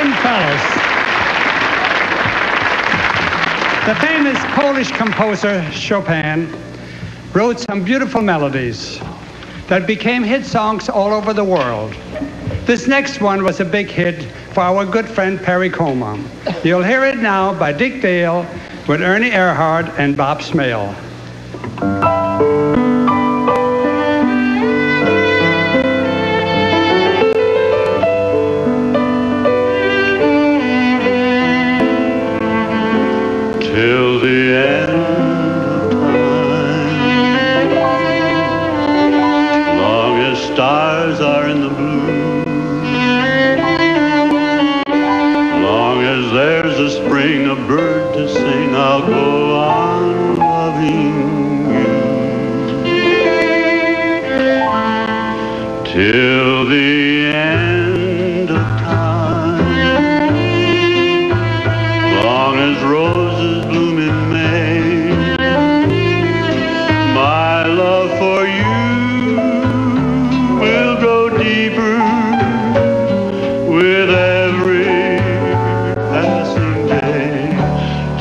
Wim Palace. The famous Polish composer Chopin wrote some beautiful melodies that became hit songs all over the world. This next one was a big hit for our good friend Perry Como. You'll hear it now by Dick Dale with Ernie Ehrhardt and Bob Smale. Till the end of time. Long as stars are in the blue, long as there's a spring, a bird to sing, I'll go on loving you till the end of time.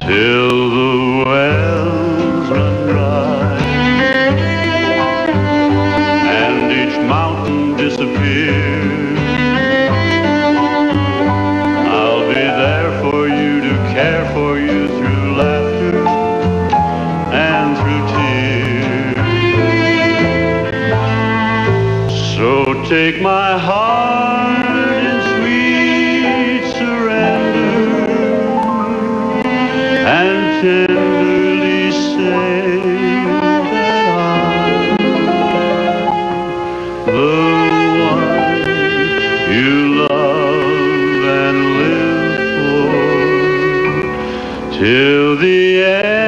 Till the wells run dry and each mountain disappears. I'll be there for you to care for you through laughter and through tears. So take my heart till the end.